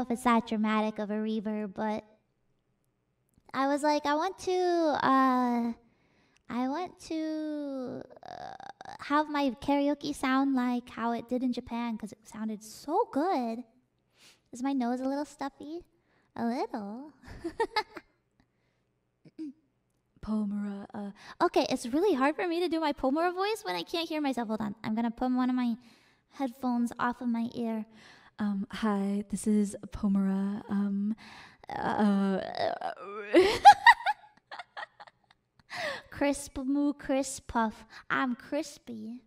know if it's that dramatic of a reverb, but I was like, I want to, uh, I want to uh, have my karaoke sound like how it did in Japan because it sounded so good. Is my nose a little stuffy? A little. Pomera. Uh, okay, it's really hard for me to do my Pomera voice when I can't hear myself. Hold on. I'm going to put one of my headphones off of my ear. Um, hi, this is Pomera. Um, uh, crisp moo crisp puff. I'm crispy.